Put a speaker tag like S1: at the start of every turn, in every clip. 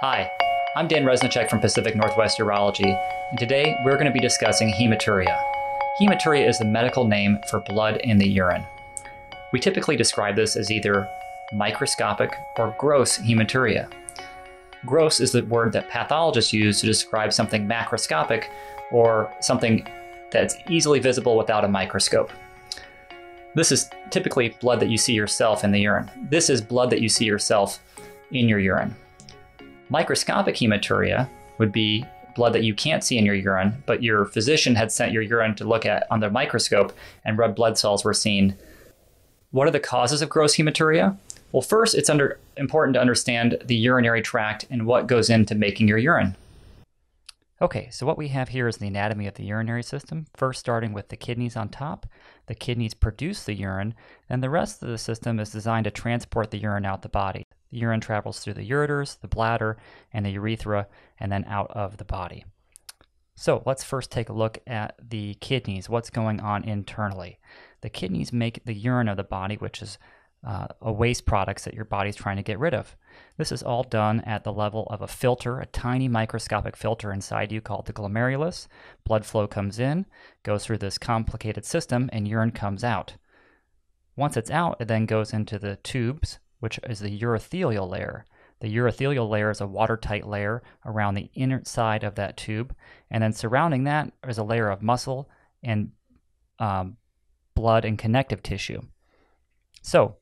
S1: Hi, I'm Dan Reznicek from Pacific Northwest Urology, and today we're going to be discussing hematuria. Hematuria is the medical name for blood in the urine. We typically describe this as either microscopic or gross hematuria. Gross is the word that pathologists use to describe something macroscopic or something that's easily visible without a microscope. This is typically blood that you see yourself in the urine. This is blood that you see yourself in your urine. Microscopic hematuria would be blood that you can't see in your urine, but your physician had sent your urine to look at under the microscope and red blood cells were seen. What are the causes of gross hematuria? Well, first, it's under, important to understand the urinary tract and what goes into making your urine. Okay, so what we have here is the anatomy of the urinary system, first starting with the kidneys on top. The kidneys produce the urine, and the rest of the system is designed to transport the urine out the body. The urine travels through the ureters, the bladder, and the urethra, and then out of the body. So let's first take a look at the kidneys, what's going on internally. The kidneys make the urine of the body, which is uh, a waste products that your body's trying to get rid of. This is all done at the level of a filter, a tiny microscopic filter inside you called the glomerulus. Blood flow comes in, goes through this complicated system, and urine comes out. Once it's out, it then goes into the tubes, which is the urothelial layer. The urothelial layer is a watertight layer around the inner side of that tube, and then surrounding that is a layer of muscle and um, blood and connective tissue. So,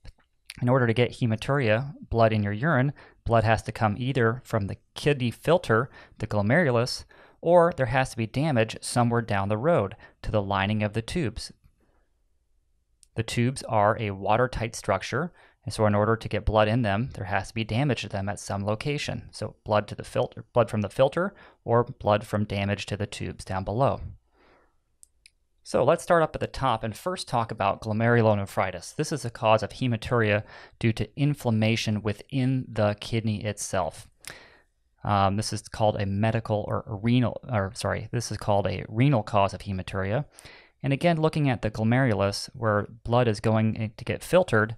S1: in order to get hematuria, blood in your urine, blood has to come either from the kidney filter, the glomerulus, or there has to be damage somewhere down the road to the lining of the tubes. The tubes are a watertight structure, and so in order to get blood in them, there has to be damage to them at some location. So blood to the filter, blood from the filter, or blood from damage to the tubes down below. So let's start up at the top and first talk about glomerulonephritis. This is a cause of hematuria due to inflammation within the kidney itself. Um, this is called a medical or renal, or sorry, this is called a renal cause of hematuria. And again, looking at the glomerulus, where blood is going to get filtered,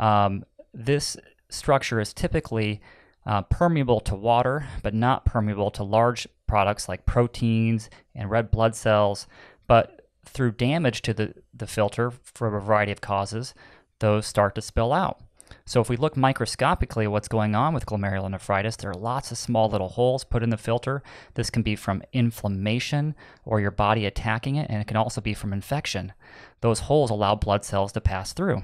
S1: um, this structure is typically uh, permeable to water, but not permeable to large products like proteins and red blood cells. But through damage to the, the filter for a variety of causes, those start to spill out. So if we look microscopically at what's going on with glomerulonephritis, there are lots of small little holes put in the filter. This can be from inflammation or your body attacking it, and it can also be from infection. Those holes allow blood cells to pass through.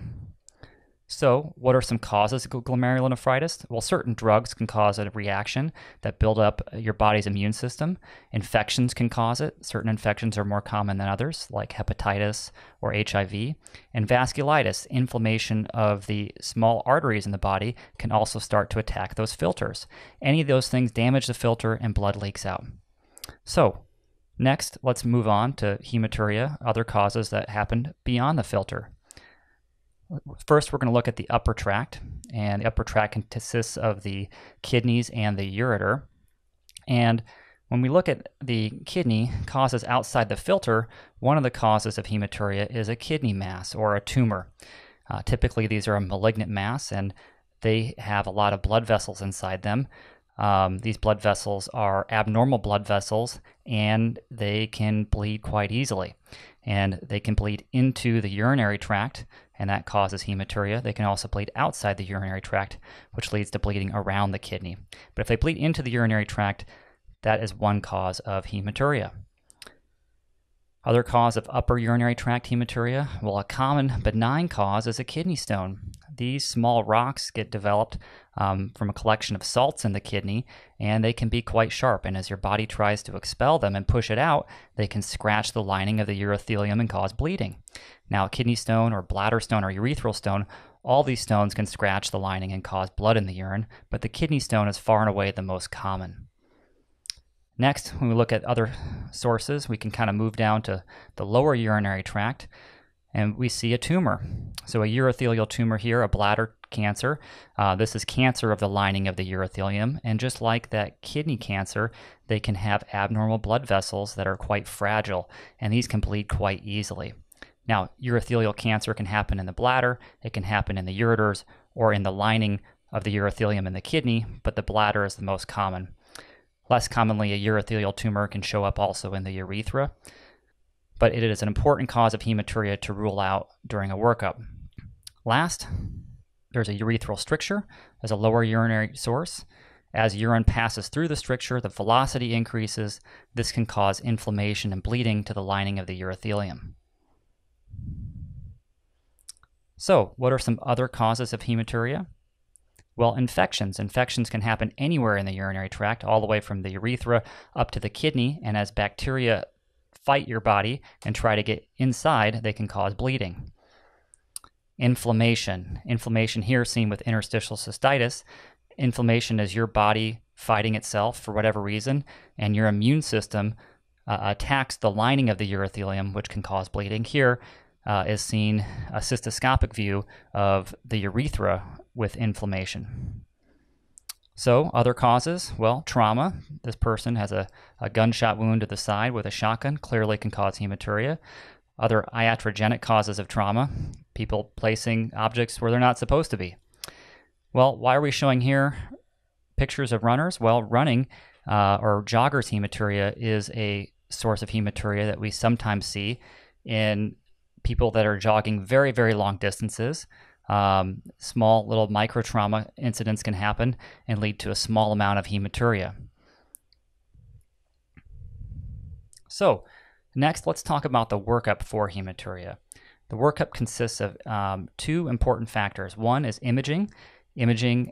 S1: So, what are some causes of glomerulonephritis? Well, certain drugs can cause a reaction that build up uh, your body's immune system. Infections can cause it. Certain infections are more common than others, like hepatitis or HIV. And vasculitis, inflammation of the small arteries in the body, can also start to attack those filters. Any of those things damage the filter and blood leaks out. So, next, let's move on to hematuria, other causes that happen beyond the filter. First, we're going to look at the upper tract, and the upper tract consists of the kidneys and the ureter. And when we look at the kidney causes outside the filter, one of the causes of hematuria is a kidney mass or a tumor. Uh, typically, these are a malignant mass, and they have a lot of blood vessels inside them. Um, these blood vessels are abnormal blood vessels, and they can bleed quite easily. And they can bleed into the urinary tract, and that causes hematuria. They can also bleed outside the urinary tract, which leads to bleeding around the kidney. But if they bleed into the urinary tract, that is one cause of hematuria. Other cause of upper urinary tract hematuria, well, a common benign cause is a kidney stone. These small rocks get developed um, from a collection of salts in the kidney, and they can be quite sharp. And as your body tries to expel them and push it out, they can scratch the lining of the urothelium and cause bleeding. Now, kidney stone or bladder stone or urethral stone, all these stones can scratch the lining and cause blood in the urine, but the kidney stone is far and away the most common. Next, when we look at other sources, we can kind of move down to the lower urinary tract and we see a tumor. So, a urothelial tumor here, a bladder cancer. Uh, this is cancer of the lining of the urothelium. And just like that kidney cancer, they can have abnormal blood vessels that are quite fragile, and these can bleed quite easily. Now, urothelial cancer can happen in the bladder, it can happen in the ureters, or in the lining of the urothelium in the kidney, but the bladder is the most common. Less commonly, a urothelial tumor can show up also in the urethra, but it is an important cause of hematuria to rule out during a workup. Last, there's a urethral stricture as a lower urinary source. As urine passes through the stricture, the velocity increases. This can cause inflammation and bleeding to the lining of the urothelium. So, what are some other causes of hematuria? Well, infections. Infections can happen anywhere in the urinary tract, all the way from the urethra up to the kidney, and as bacteria fight your body and try to get inside, they can cause bleeding. Inflammation. Inflammation here seen with interstitial cystitis. Inflammation is your body fighting itself for whatever reason, and your immune system uh, attacks the lining of the urothelium, which can cause bleeding. Here, uh, is seen a cystoscopic view of the urethra with inflammation. So, other causes, well, trauma. This person has a, a gunshot wound to the side with a shotgun, clearly can cause hematuria. Other iatrogenic causes of trauma, people placing objects where they're not supposed to be. Well, why are we showing here pictures of runners? Well, running uh, or joggers hematuria is a source of hematuria that we sometimes see in people that are jogging very, very long distances. Um, small little micro trauma incidents can happen and lead to a small amount of hematuria. So, next, let's talk about the workup for hematuria. The workup consists of um, two important factors. One is imaging, imaging,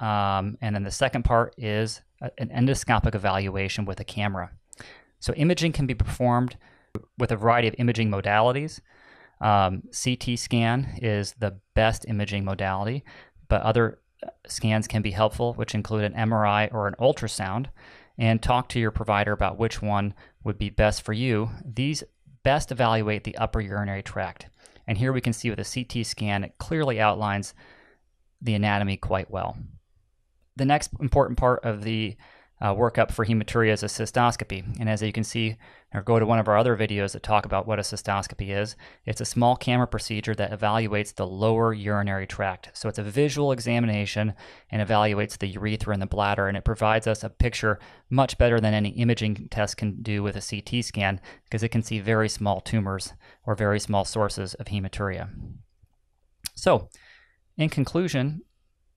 S1: um, and then the second part is a, an endoscopic evaluation with a camera. So, imaging can be performed with a variety of imaging modalities. Um, CT scan is the best imaging modality, but other scans can be helpful, which include an MRI or an ultrasound, and talk to your provider about which one would be best for you. These best evaluate the upper urinary tract. And here we can see with a CT scan, it clearly outlines the anatomy quite well. The next important part of the uh, workup for hematuria is a cystoscopy. And as you can see, or go to one of our other videos that talk about what a cystoscopy is, it's a small camera procedure that evaluates the lower urinary tract. So it's a visual examination and evaluates the urethra and the bladder, and it provides us a picture much better than any imaging test can do with a CT scan because it can see very small tumors or very small sources of hematuria. So, in conclusion,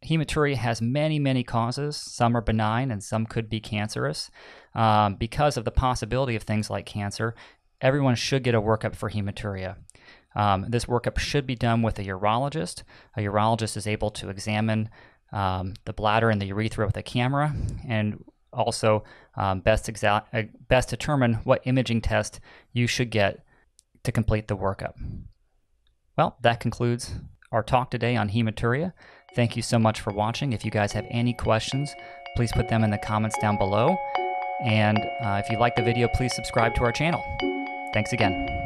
S1: hematuria has many, many causes. Some are benign and some could be cancerous. Um, because of the possibility of things like cancer, everyone should get a workup for hematuria. Um, this workup should be done with a urologist. A urologist is able to examine um, the bladder and the urethra with a camera and also um, best, exa- uh, best determine what imaging test you should get to complete the workup. Well, that concludes our talk today on hematuria. Thank you so much for watching. If you guys have any questions, please put them in the comments down below. And uh, if you like the video, please subscribe to our channel. Thanks again.